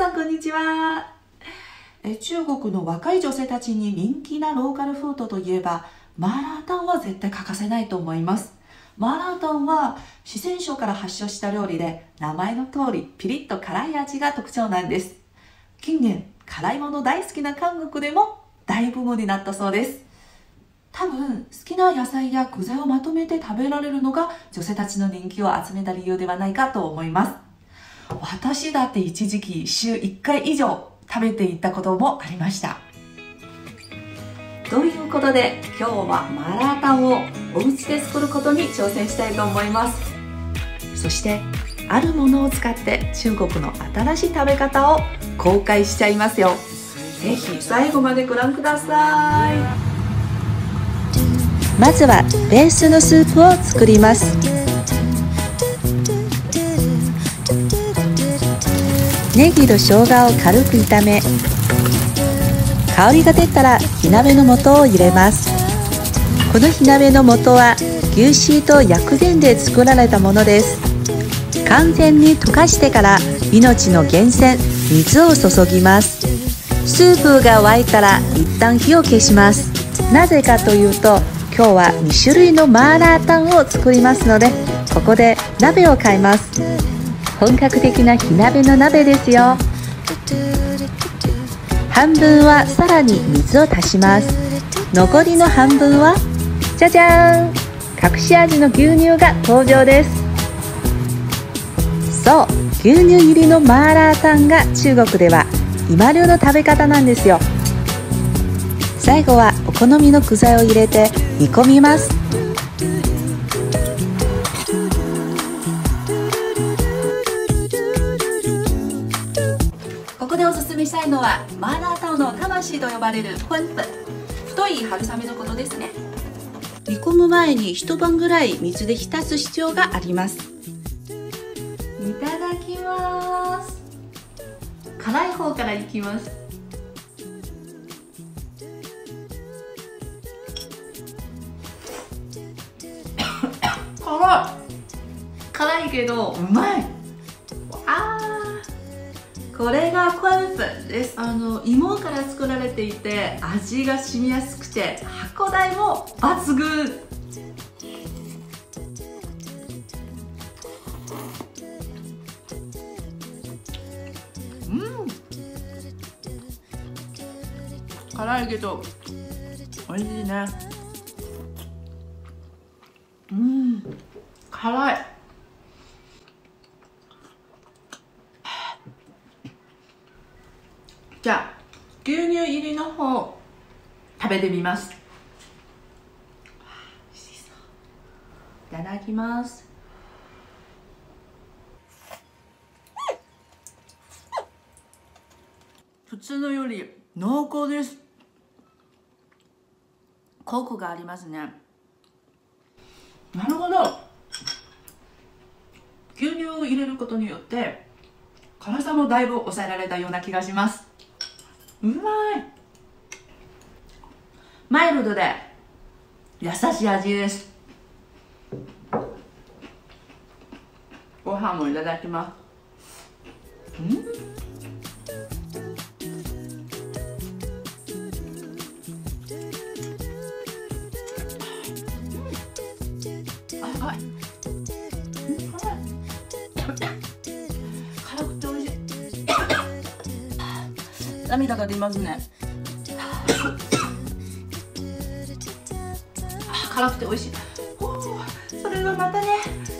さんこんにちは。え中国の若い女性たちに人気なローカルフードといえば、マーラータンは絶対欠かせないと思います。マーラータンは四川省から発祥した料理で、名前の通りピリッと辛い味が特徴なんです。近年、辛いもの大好きな韓国でも大ブームになったそうです。多分好きな野菜や具材をまとめて食べられるのが女性たちの人気を集めた理由ではないかと思います。私だって一時期週1回以上食べていたこともありました。ということで今日はマラータンをお家で作ることに挑戦したいと思います。そしてあるものを使って中国の新しい食べ方を公開しちゃいますよ。ぜひ最後までご覧ください。まずはベースのスープを作りますネギと生姜を軽く炒め香りが出たら火鍋の素を入れます。この火鍋の素は牛脂と薬膳で作られたものです。完全に溶かしてから命の源泉水を注ぎます。スープが沸いたら一旦火を消します。なぜかというと今日は2種類のマーラータンを作りますのでここで鍋を買います。本格的な火鍋の鍋ですよ。半分はさらに水を足します。残りの半分はじゃじゃーん。隠し味の牛乳が登場です。そう牛乳入りのマーラータンが中国では今流の食べ方なんですよ。最後はお好みの具材を入れて煮込みます。めしたいのはマーラータオの魂と呼ばれるフンプ太い春雨のことですね煮込む前に。一晩ぐらい水で浸す必要がありますいただきます辛い方からいきます辛い辛いけどうまいこれがコンフです。あの芋から作られていて味が染みやすくて箱代も抜群。うん。辛いけど美味しいね。うん。辛いじゃあ牛乳入りの方食べてみます。いただきます。普通のより濃厚です。コクがありますね。なるほど。牛乳を入れることによって辛さもだいぶ抑えられたような気がします。うまい。マイルドで優しい味です。ご飯もいただきます。うん。涙が出ますね。辛くて美味しい。それはまたね。